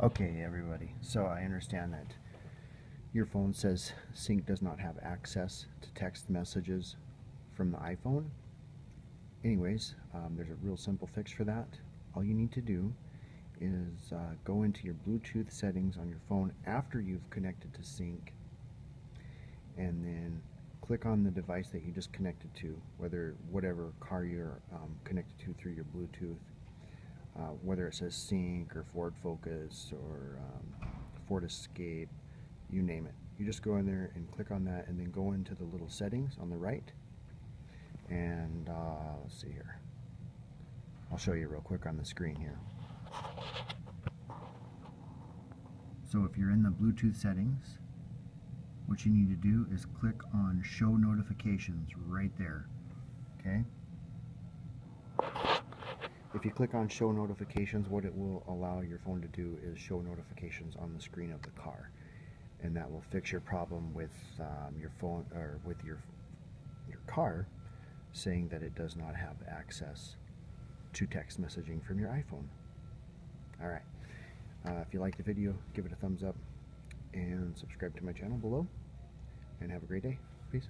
Okay, everybody. So I understand that your phone says Sync does not have access to text messages from the iPhone. Anyways, um, there's a real simple fix for that. All you need to do is uh, go into your Bluetooth settings on your phone after you've connected to Sync and then click on the device that you just connected to, whether whatever car you're um, connected to through your Bluetooth uh, whether it says Sync or Ford Focus or um, Ford Escape, you name it. You just go in there and click on that and then go into the little settings on the right. And uh, let's see here. I'll show you real quick on the screen here. So if you're in the Bluetooth settings, what you need to do is click on show notifications right there. Okay? If you click on show notifications, what it will allow your phone to do is show notifications on the screen of the car. And that will fix your problem with um, your phone or with your your car saying that it does not have access to text messaging from your iPhone. All right. Uh, if you like the video, give it a thumbs up and subscribe to my channel below. And have a great day. Peace.